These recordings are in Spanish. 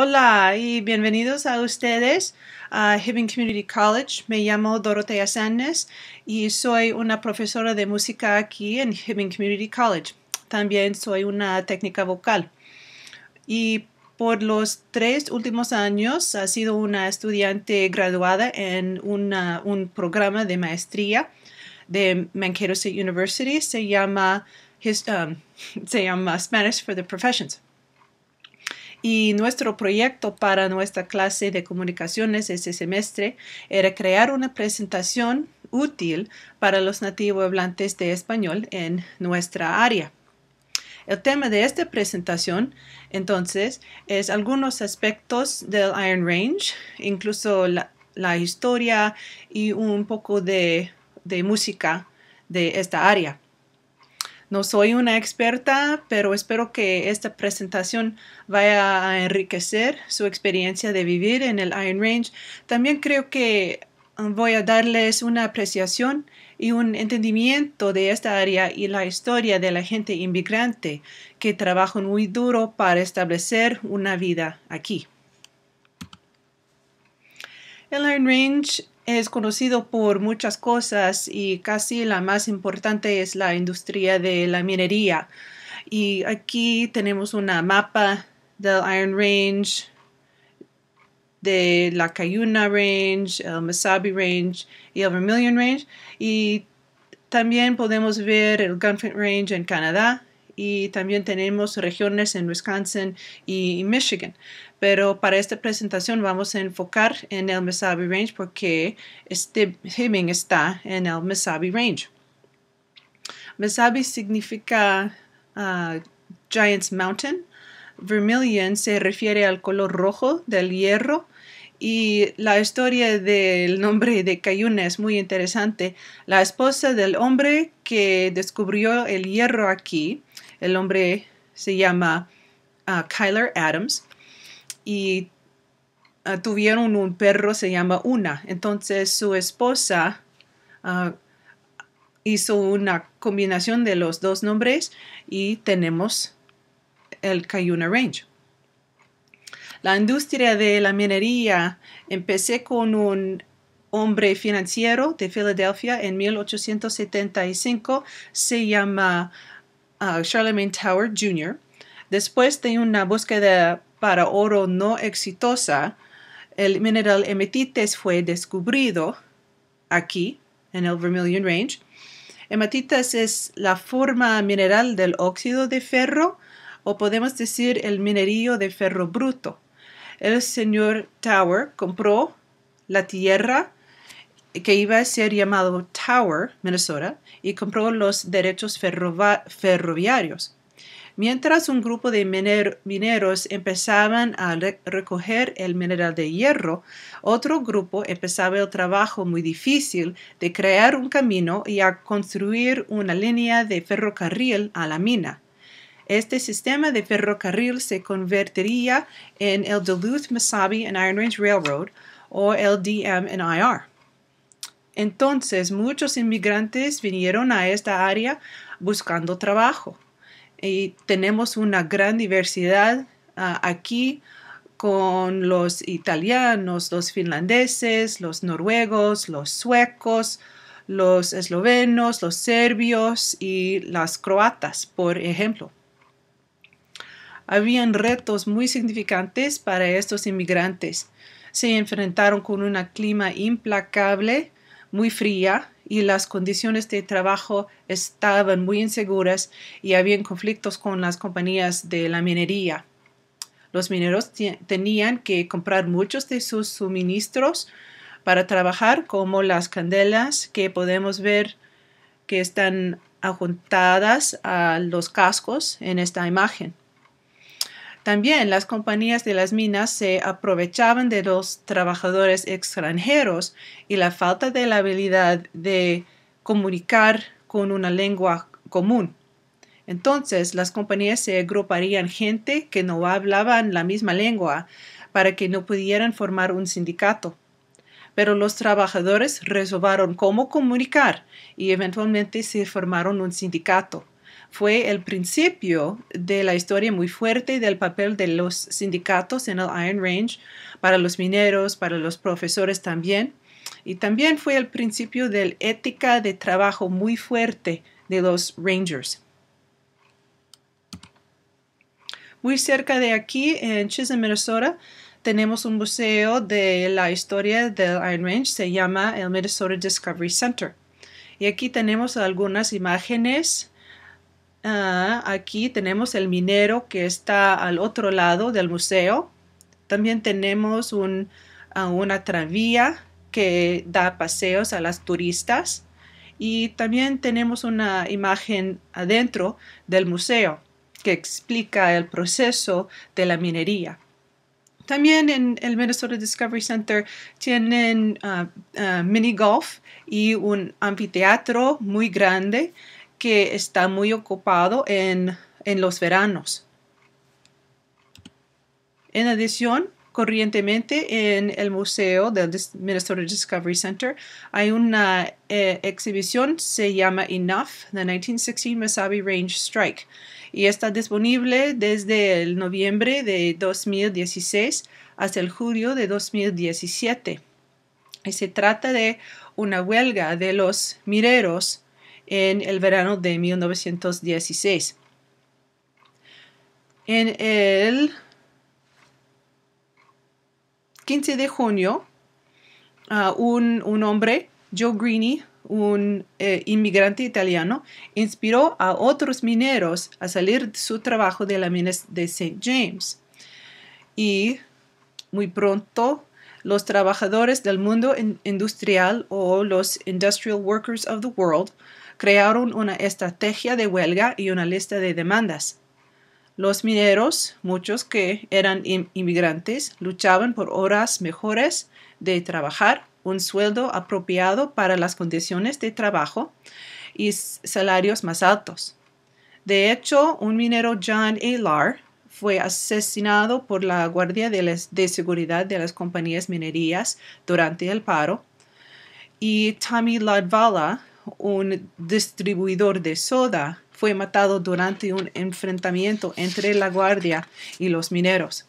Hola y bienvenidos a ustedes a Hibbing Community College. Me llamo Dorotea Sánchez y soy una profesora de música aquí en Hibbing Community College. También soy una técnica vocal. Y por los tres últimos años ha sido una estudiante graduada en un programa de maestría de Mankato State University. Se llama, um, se llama Spanish for the Professions. Y nuestro proyecto para nuestra clase de comunicaciones ese semestre era crear una presentación útil para los nativos hablantes de español en nuestra área. El tema de esta presentación, entonces, es algunos aspectos del Iron Range, incluso la, historia y un poco de música de esta área. No soy una experta, pero espero que esta presentación vaya a enriquecer su experiencia de vivir en el Iron Range. También creo que um, voy a darles una apreciación y un entendimiento de esta área y la historia de la gente inmigrante que trabaja muy duro para establecer una vida aquí. El Iron Range es conocido por muchas cosas y casi la más importante es la industria de la minería. Y aquí tenemos una mapa del Iron Range, de la Cayuna Range, el Mesabi Range y el Vermilion Range. Y también podemos ver el Gunflint Range en Canadá y también tenemos regiones en Wisconsin y Michigan. Pero para esta presentación vamos a enfocar en el Mesabi Range porque este Hibbing está en el Mesabi Range. Mesabi significa uh, Giant's Mountain. Vermilion se refiere al color rojo del hierro y la historia del nombre de Cayuna es muy interesante. La esposa del hombre que descubrió el hierro aquí el hombre se llama uh, Kyler Adams y uh, tuvieron un perro, se llama Una. Entonces su esposa uh, hizo una combinación de los dos nombres y tenemos el Cayuna Range. La industria de la minería empecé con un hombre financiero de Filadelfia en 1875, se llama Charlemagne Tower Jr., después de una búsqueda para oro no exitosa, el mineral hematites fue descubierto aquí, en el Vermilion Range. Hematites es la forma mineral del óxido de ferro, o podemos decir el minerío de ferro bruto. El señor Tower compró la tierra que iba a ser llamado Tower, Minnesota, y compró los derechos ferroviarios. Mientras un grupo de mineros empezaban a recoger el mineral de hierro, otro grupo empezaba el trabajo muy difícil de crear un camino y a construir una línea de ferrocarril a la mina. Este sistema de ferrocarril se convertiría en el Duluth, Mesabi and Iron Range Railroad o el DMIR. Entonces muchos inmigrantes vinieron a esta área buscando trabajo. Y tenemos una gran diversidad ah, aquí con los italianos, los finlandeses, los noruegos, los suecos, los eslovenos, los serbios y las croatas, por ejemplo. Habían retos muy significantes para estos inmigrantes. Se enfrentaron con un clima implacable, muy fría y las condiciones de trabajo estaban muy inseguras y habían conflictos con las compañías de la minería. Los mineros tenían que comprar muchos de sus suministros para trabajar, como las candelas que podemos ver que están adjuntadas a los cascos en esta imagen. También las compañías de las minas se aprovechaban de los trabajadores extranjeros y la falta de la habilidad de comunicar con una lengua común. Entonces las compañías se agruparían gente que no hablaban la misma lengua para que no pudieran formar un sindicato. Pero los trabajadores resolvieron cómo comunicar y eventualmente se formaron un sindicato. Fue el principio de la historia muy fuerte del papel de los sindicatos en el Iron Range para los mineros, para los profesores también. Y también fue el principio de la ética de trabajo muy fuerte de los Rangers. Muy cerca de aquí, en Chisholm, Minnesota, tenemos un museo de la historia del Iron Range, se llama el Minnesota Discovery Center. Y aquí tenemos algunas imágenes. Ah, aquí tenemos el minero que está al otro lado del museo. También tenemos ah, una tranvía que da paseos a las turistas. Y también tenemos una imagen adentro del museo que explica el proceso de la minería. También en el Minnesota Discovery Center tienen uh, mini golf y un anfiteatro muy grande que está muy ocupado en, en los veranos. En adición, corrientemente en el museo del Minnesota Discovery Center hay una eh, exhibición, se llama Enough, the 1916 Mesabi Range Strike y está disponible desde el noviembre de 2016 hasta el julio de 2017. Y se trata de una huelga de los mineros en el verano de 1916. En el 15 de junio, uh, un, un hombre, Joe Greeny, un eh, inmigrante italiano, inspiró a otros mineros a salir de su trabajo de la mina de St. James. Y muy pronto los trabajadores del mundo industrial o los Industrial Workers of the World crearon una estrategia de huelga y una lista de demandas. Los mineros, muchos que eran inmigrantes, luchaban por horas mejores de trabajar un sueldo apropiado para las condiciones de trabajo y salarios más altos. De hecho, un minero John A. fue asesinado por la Guardia de, Seguridad de las compañías minerías durante el paro y Tommy Ladvala, un distribuidor de soda, fue matado durante un enfrentamiento entre la Guardia y los mineros.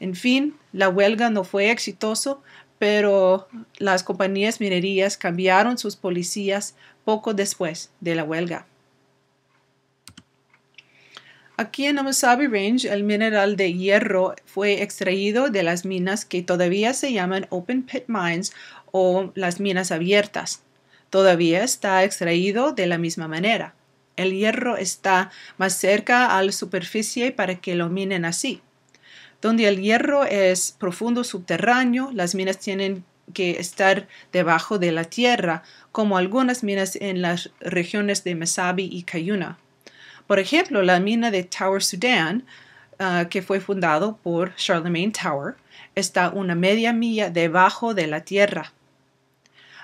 En fin, la huelga no fue exitoso, pero las compañías minerías cambiaron sus policías poco después de la huelga. Aquí en Omasabi Range, el mineral de hierro fue extraído de las minas que todavía se llaman open pit mines o las minas abiertas. Todavía está extraído de la misma manera. El hierro está más cerca a la superficie para que lo minen así. Donde el hierro es profundo subterráneo, las minas tienen que estar debajo de la tierra, como algunas minas en las regiones de Mesabi y Cayuna. Por ejemplo, la mina de Tower Sudan, ah, que fue fundado por Charlemagne Tower, está una media milla debajo de la tierra.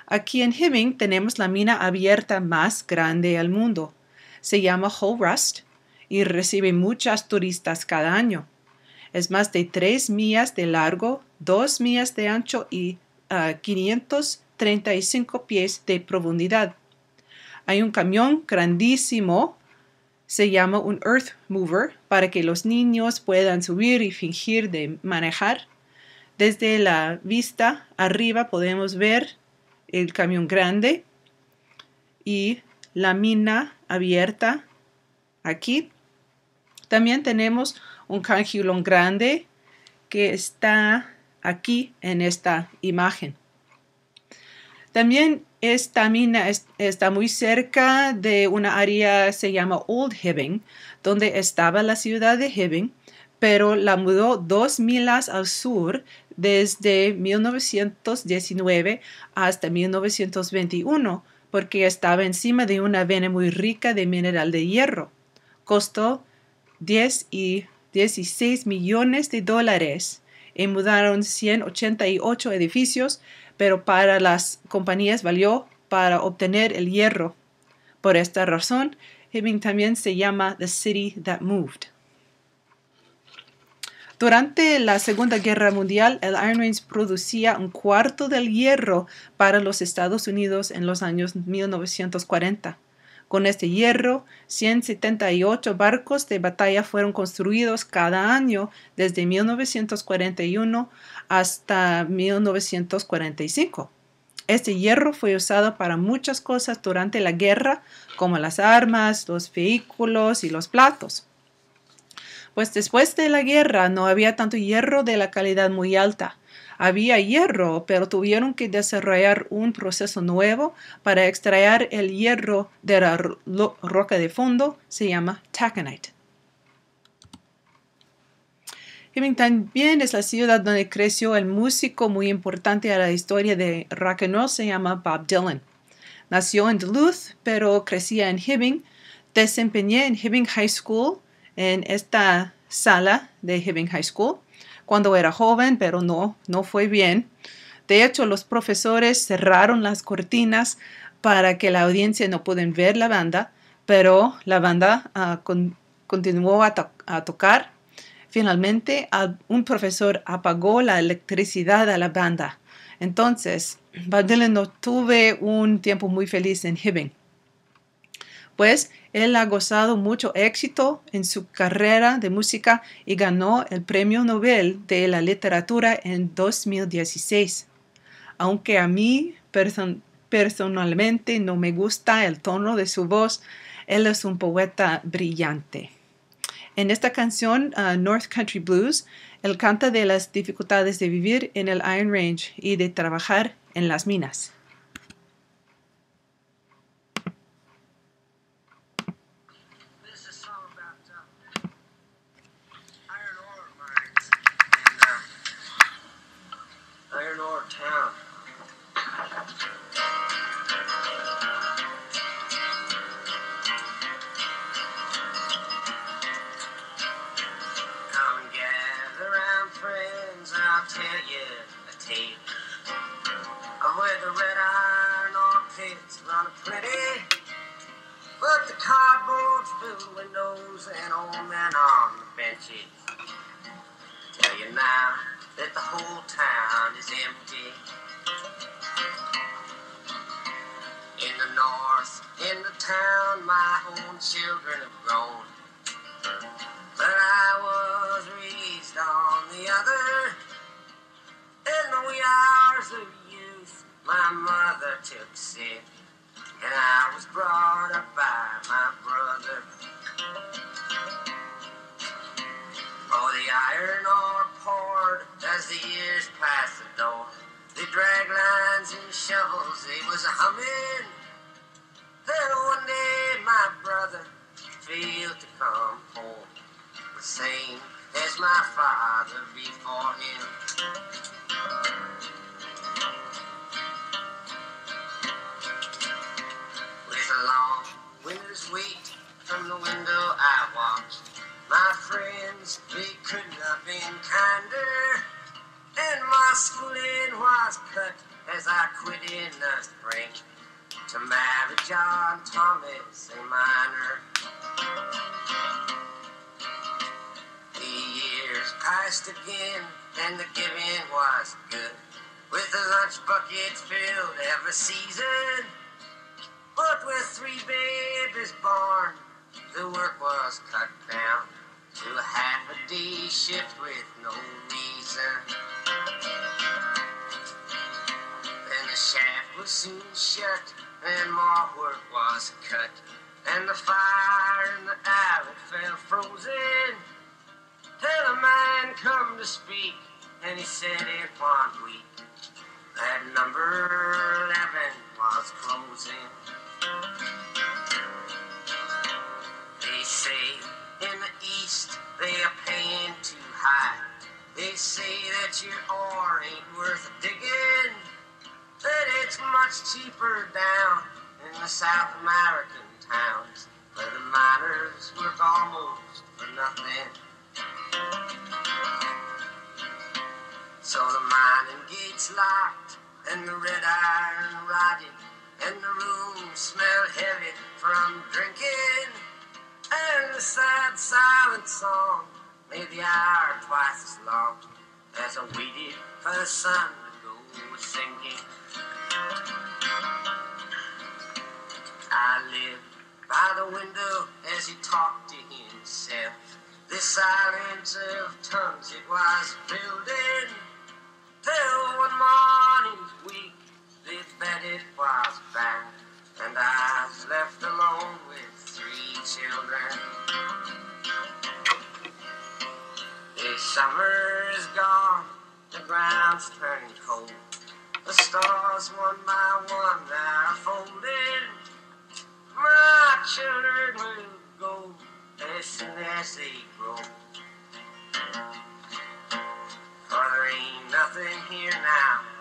Aquí en Hibbing tenemos la mina abierta más grande del mundo. Se llama Hull Rust y recibe muchas turistas cada año. Es más de 3 millas de largo, 2 millas de ancho y 535 ah, pies de profundidad. Hay un camión grandísimo, se llama un Earth Mover, para que los niños puedan subir y fingir de manejar. Desde la vista arriba podemos ver el camión grande y la mina abierta aquí. También tenemos un cangilón grande que está aquí en esta imagen. También esta mina está muy cerca de una área se llama Old Hibbing, donde estaba la ciudad de Hibbing, pero la mudó dos milas al sur desde 1919 hasta 1921 porque estaba encima de una vena muy rica de mineral de hierro. Costó 10 y 16 millones de dólares y mudaron 188 edificios, pero para las compañías valió para obtener el hierro. Por esta razón, Hibbing también se llama The City That Moved. Durante la Segunda Guerra Mundial, el Iron Range producía un cuarto del hierro para los Estados Unidos en los años 1940. Con este hierro, 178 barcos de batalla fueron construidos cada año desde 1941 hasta 1945. Este hierro fue usado para muchas cosas durante la guerra, como las armas, los vehículos y los platos. Pues después de la guerra no había tanto hierro de la calidad muy alta. Había hierro, pero tuvieron que desarrollar un proceso nuevo para extraer el hierro de la roca de fondo. Se llama taconite. Hibbing también es la ciudad donde creció el músico muy importante a la historia de rock and roll, se llama Bob Dylan. Nació en Duluth, pero crecía en Hibbing. Desempeñé en Hibbing High School, en esta sala de Hibbing High School cuando era joven, pero no, no fue bien. De hecho, los profesores cerraron las cortinas para que la audiencia no pudiera ver la banda, pero la banda ah, continuó a, tocar. Finalmente, un profesor apagó la electricidad a la banda. Entonces, no tuve un tiempo muy feliz en Hibbing pues él ha gozado mucho éxito en su carrera de música y ganó el Premio Nobel de la Literatura en 2016. Aunque a mí personalmente no me gusta el tono de su voz, él es un poeta brillante. En esta canción, uh, North Country Blues, él canta de las dificultades de vivir en el Iron Range y de trabajar en las minas. children have grown, But I was raised on the other, in the wee hours of youth, my mother took sick, and I was brought up by my brother. Oh, the iron ore poured as the years passed the door. The drag lines and shovels, it was a humming. Then one day my brother feel to come home the same as my father before him. With a long winter's wait from the window I watched, my friends, they could not have been kinder, and my schooling was cut as I quit in the spring to marry John Thomas, a miner. The years passed again, and the giving was good. With the lunch buckets filled every season. But with three babies born, the work was cut down to a half a day shift with no reason. Then the shaft was soon shut and more work was cut, and the fire in the alley fell frozen. Till a man come to speak, and he said it one week that number 11 was closing. They say in the east they are paying too high. They say that your ore ain't worth much cheaper down in the South American towns where the miners work almost for nothing. So the mining gates locked and the red iron rotted and the room smell heavy from drinking and the sad silent song made the hour twice as long as I waited for the sun to go sinking. I lived by the window as he talked to himself. The silence of tongues it was building. Till one morning's week, the bed it was banked, and I was left alone with three children. The summer is gone, the ground's turning cold. The stars one by one are folding. My children will go as soon as they grow. For there ain't nothing here now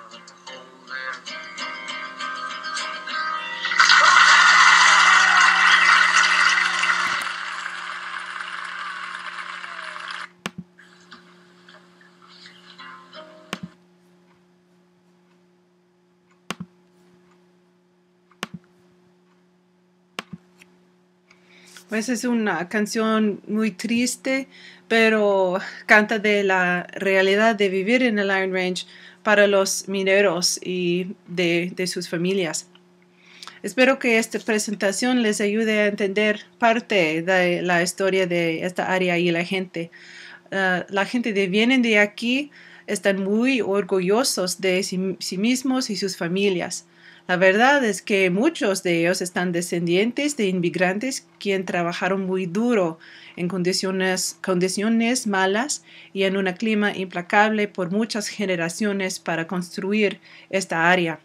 Pues es una canción muy triste, pero canta de la realidad de vivir en el Iron Range para los mineros y de, sus familias. Espero que esta presentación les ayude a entender parte de la historia de esta área y la gente. Uh, la gente que vienen de aquí están muy orgullosos de sí mismos y sus familias. La verdad es que muchos de ellos están descendientes de inmigrantes quienes trabajaron muy duro en condiciones, malas y en un clima implacable por muchas generaciones para construir esta área.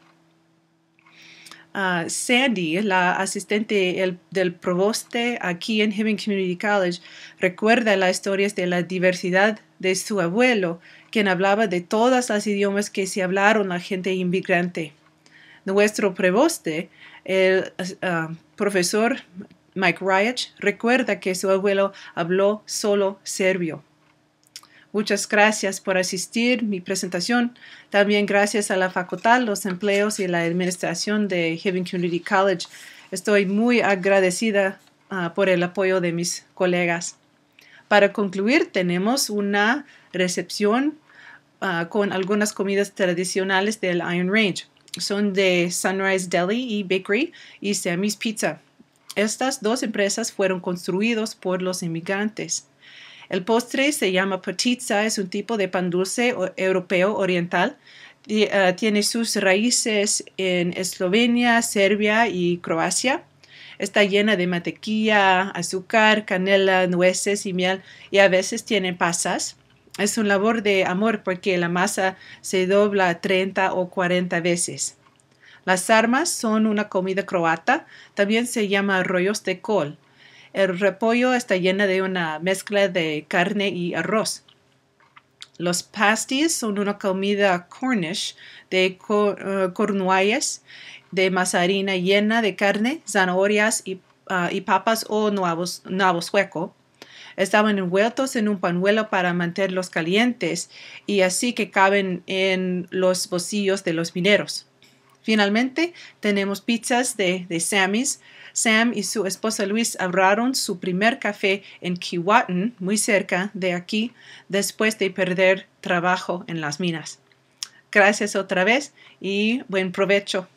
Uh, Sandy, la asistente el, del provoste aquí en Hibbing Community College, recuerda las historias de la diversidad de su abuelo, quien hablaba de todas las idiomas que se hablaron la gente inmigrante. Nuestro preboste, el uh, profesor Mike Ryach, recuerda que su abuelo habló solo serbio. Muchas gracias por asistir mi presentación. También gracias a la facultad, los empleos y la administración de Hibbing Community College. Estoy muy agradecida uh, por el apoyo de mis colegas. Para concluir, tenemos una recepción uh, con algunas comidas tradicionales del Iron Range son de Sunrise Deli y Bakery y Sammy's Pizza. Estas dos empresas fueron construidas por los inmigrantes. El postre se llama patitza, es un tipo de pan dulce europeo oriental. Uh, tiene sus raíces en Eslovenia, Serbia y Croacia. Está llena de mantequilla, azúcar, canela, nueces y miel y a veces tiene pasas. Es un labor de amor porque la masa se dobla 30 o 40 veces. Las armas son una comida croata, también se llama rollos de col. El repollo está lleno de una mezcla de carne y arroz. Los pasties son una comida cornish de uh, cornualles de masa harina llena de carne, zanahorias y, uh, y papas o nuevos, nabo sueco estaban envueltos en un pañuelo para mantenerlos calientes y así que caben en los bolsillos de los mineros. Finalmente, tenemos pizzas de, de Sammy's. Sam y su esposa Luis abrieron su primer café en Keewatin, muy cerca de aquí, después de perder trabajo en las minas. Gracias otra vez y buen provecho.